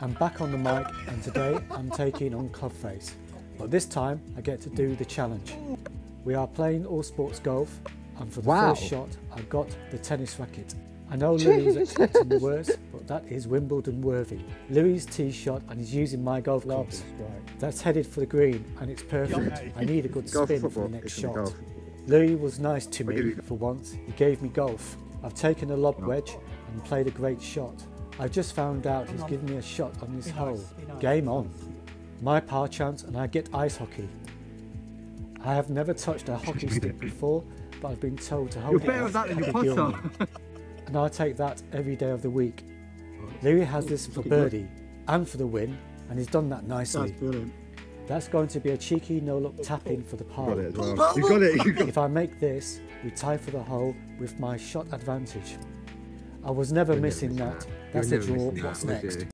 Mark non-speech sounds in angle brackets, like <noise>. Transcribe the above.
I'm back on the mic and today I'm taking on Clubface. But this time I get to do the challenge. We are playing all sports golf and for the Wow. first shot I got the tennis racket. I know Louis is expecting the worst, but that is Wimbledon worthy. Louis' tee shot and he's using my golf clubs. That's headed for the green and it's perfect. I need a good Golf spin for the next shot. golf? Louis was nice to me for once. He gave me golf. I've taken a lob wedge and played a great shot. I've just found out he's given me a shot on this hole. Game on. My par chance and I get ice hockey. I have never touched a hockey <laughs> stick before, but I've been told to hold You're it better out at that than your putter. and I take that every day of the week. Louis has this for birdie and for the win, and he's done that nicely. That's brilliant. That's going to be a cheeky no-look tap in for the par. Got it well. <laughs> You got it. You got If I make this, we tie for the hole with my shot advantage. I was never You're never missing missing that. that. That's a draw. What's next?